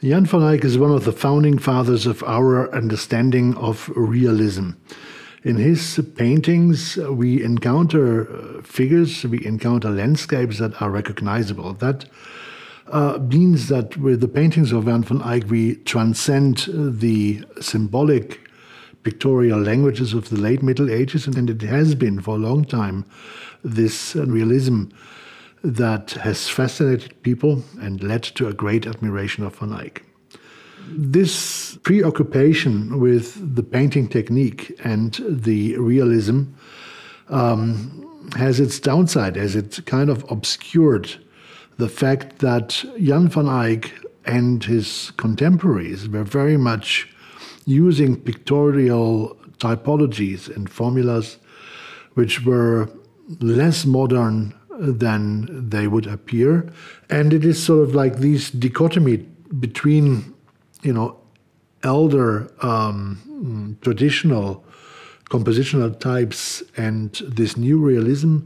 Jan van Eyck is one of the founding fathers of our understanding of realism. In his paintings, we encounter uh, figures, we encounter landscapes that are recognizable. That uh, means that with the paintings of Jan van Eyck, we transcend the symbolic pictorial languages of the late Middle Ages, and it has been for a long time this realism that has fascinated people and led to a great admiration of Van Eyck. This preoccupation with the painting technique and the realism um, has its downside as it kind of obscured the fact that Jan van Eyck and his contemporaries were very much using pictorial typologies and formulas which were less modern than they would appear. And it is sort of like this dichotomy between, you know, elder um, traditional compositional types and this new realism,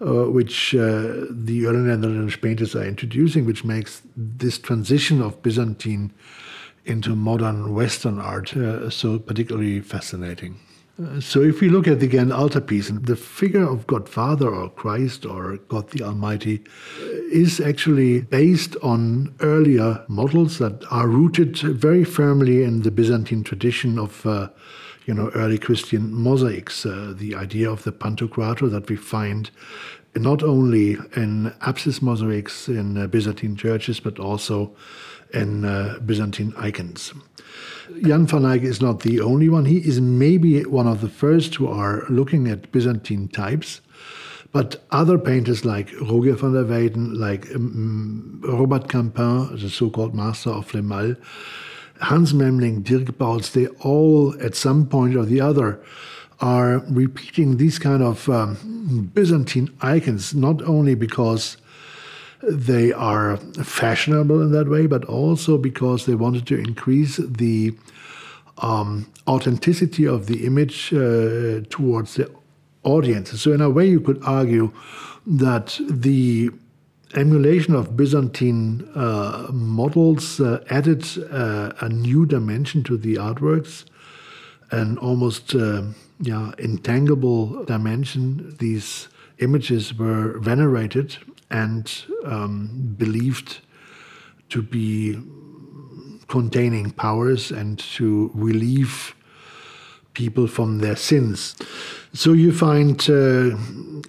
uh, which uh, the early Netherlands painters are introducing, which makes this transition of Byzantine into modern Western art uh, so particularly fascinating. So, if we look at the Ghent altarpiece, the figure of God Father or Christ or God the Almighty is actually based on earlier models that are rooted very firmly in the Byzantine tradition of. Uh, you know, early Christian mosaics, uh, the idea of the Pantocrator that we find not only in apsis mosaics in uh, Byzantine churches, but also in uh, Byzantine icons. Jan van Eyck is not the only one. He is maybe one of the first who are looking at Byzantine types. But other painters like Rogier van der Weyden, like um, Robert Campin, the so called master of Flémalle, Hans Memling, Dirk Bouts, they all, at some point or the other, are repeating these kind of um, Byzantine icons, not only because they are fashionable in that way, but also because they wanted to increase the um, authenticity of the image uh, towards the audience. So, in a way, you could argue that the emulation of Byzantine uh, models uh, added uh, a new dimension to the artworks, an almost uh, yeah, intangible dimension. These images were venerated and um, believed to be containing powers and to relieve people from their sins. So you find uh,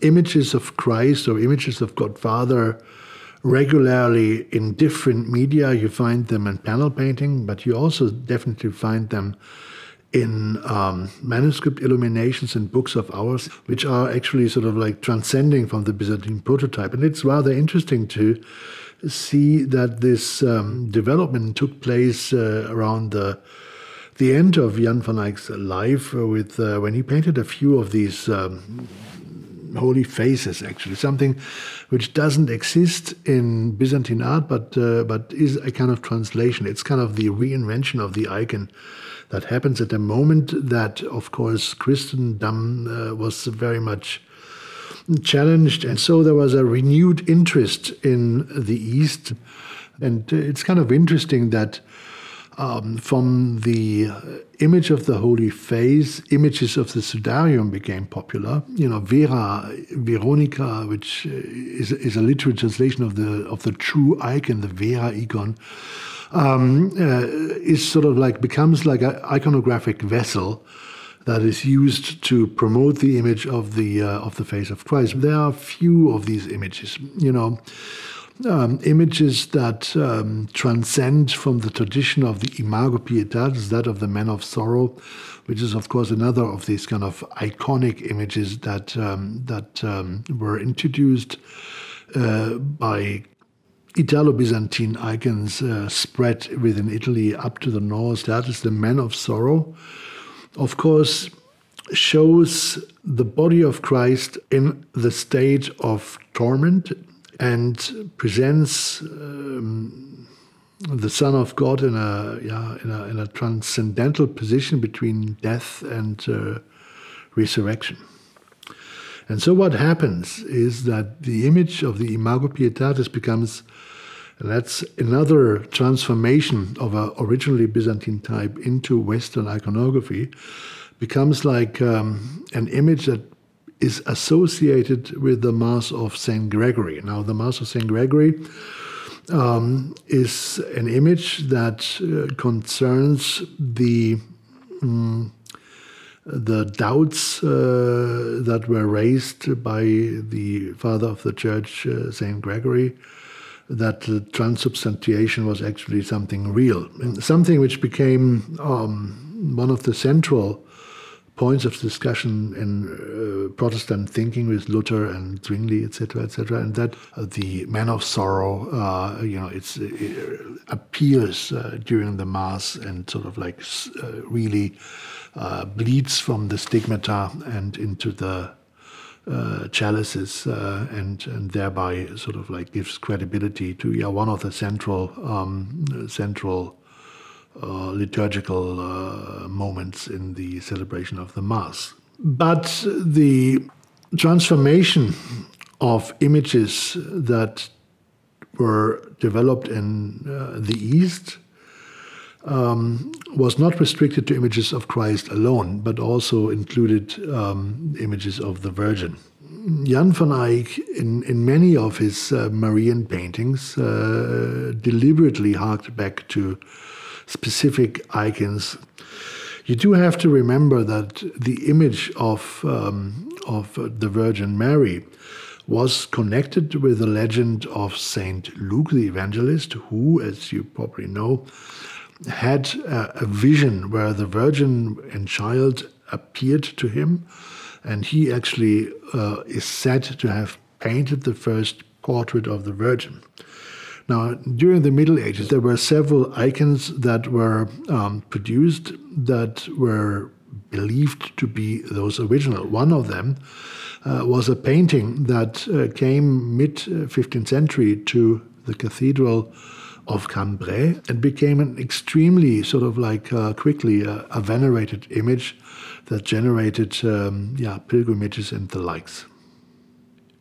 images of Christ or images of Godfather regularly in different media. You find them in panel painting, but you also definitely find them in um, manuscript illuminations and books of hours, which are actually sort of like transcending from the Byzantine prototype. And it's rather interesting to see that this um, development took place uh, around the the end of Jan van Eyck's life, with uh, when he painted a few of these um, holy faces, actually something which doesn't exist in Byzantine art, but uh, but is a kind of translation. It's kind of the reinvention of the icon that happens at the moment that, of course, Christendom uh, was very much challenged. And so there was a renewed interest in the East. And it's kind of interesting that um, from the image of the Holy Face, images of the Sudarium became popular. You know, Vera, Veronica, which is, is a literal translation of the of the true icon, the Vera icon, um, uh, is sort of like becomes like an iconographic vessel that is used to promote the image of the uh, of the face of Christ. There are few of these images, you know, um, images that um, transcend from the tradition of the Imago Pietatis, that of the Man of Sorrow, which is of course another of these kind of iconic images that um, that um, were introduced uh, by Italo-Byzantine icons uh, spread within Italy up to the north. That is the Man of Sorrow. Of course, shows the body of Christ in the state of torment and presents um, the Son of God in a, yeah, in a, in a transcendental position between death and uh, resurrection. And so what happens is that the image of the Imago Pietatis becomes And that's another transformation of an originally Byzantine type into Western iconography, becomes like um, an image that is associated with the Mass of St. Gregory. Now, the Mass of St. Gregory um, is an image that uh, concerns the um, the doubts uh, that were raised by the father of the church, uh, Saint Gregory, that transubstantiation was actually something real, something which became um, one of the central points of discussion in uh, Protestant thinking with Luther and Zwingli, etc., etc., and that uh, the man of sorrow, uh, you know, it appears uh, during the mass and sort of like uh, really uh, bleeds from the stigmata and into the chalices, and and thereby sort of like gives credibility to yeah one of the central um, central uh, liturgical uh, moments in the celebration of the Mass. But the transformation of images that were developed in uh, the East um, was not restricted to images of Christ alone, but also included um, images of the Virgin. Jan van Eyck, in, in many of his uh, Marian paintings, uh, deliberately harked back to specific icons. You do have to remember that the image of, um, of the Virgin Mary was connected with the legend of Saint Luke the Evangelist, who, as you probably know, had a, a vision where the Virgin and child appeared to him, and he actually uh, is said to have painted the first portrait of the Virgin. Now, during the Middle Ages, there were several icons that were um, produced that were believed to be those original. One of them uh, was a painting that uh, came mid 15th century to the cathedral of Cambrai and became an extremely sort of like uh, quickly uh, a venerated image that generated um, yeah pilgrimages and the likes.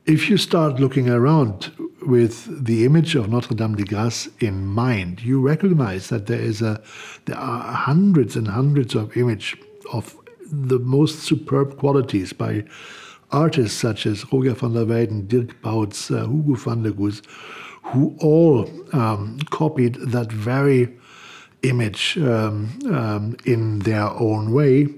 If you start looking around with the image of Notre Dame de Grace in mind, you recognize that there is a there are hundreds and hundreds of images of the most superb qualities by artists such as Rogier van der Weyden, Dirk Bouts, uh, Hugo van der Goes, who all um, copied that very image um, um, in their own way.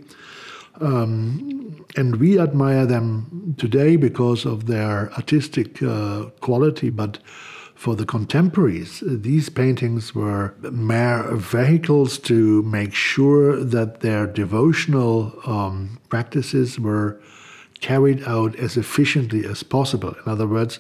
Um, and we admire them today because of their artistic uh, quality, but for the contemporaries, these paintings were mere vehicles to make sure that their devotional um, practices were carried out as efficiently as possible. In other words,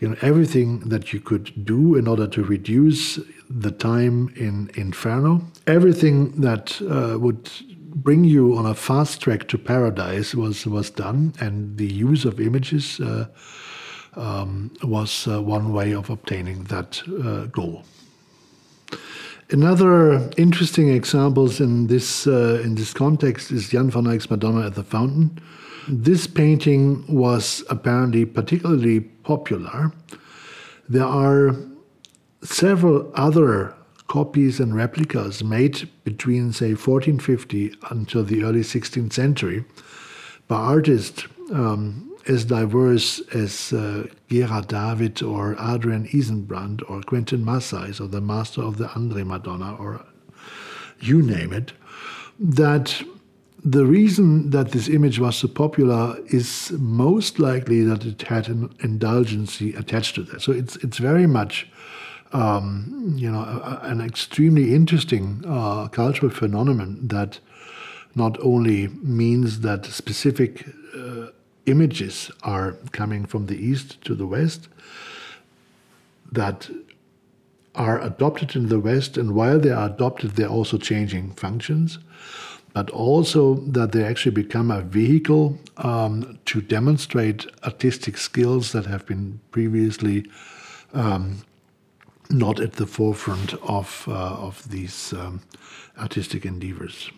you know everything that you could do in order to reduce the time in Inferno, everything that uh, would bring you on a fast track to paradise was was done, and the use of images uh, um, was uh, one way of obtaining that uh, goal. Another interesting examples in this uh, in this context is Jan van Eyck's Madonna at the Fountain. This painting was apparently particularly popular. There are several other copies and replicas made between, say, 1450 until the early 16th century by artists um, as diverse as uh, Gerard David or Adrian Isenbrant or Quentin Massys, or the master of the Andre Madonna, or you name it, that the reason that this image was so popular is most likely that it had an indulgency attached to that. So it's it's very much um, you know, a, an extremely interesting uh, cultural phenomenon that not only means that specific uh, images are coming from the east to the west, that are adopted in the west, and while they are adopted, they're also changing functions, but also that they actually become a vehicle um, to demonstrate artistic skills that have been previously um, not at the forefront of, uh, of these um, artistic endeavors.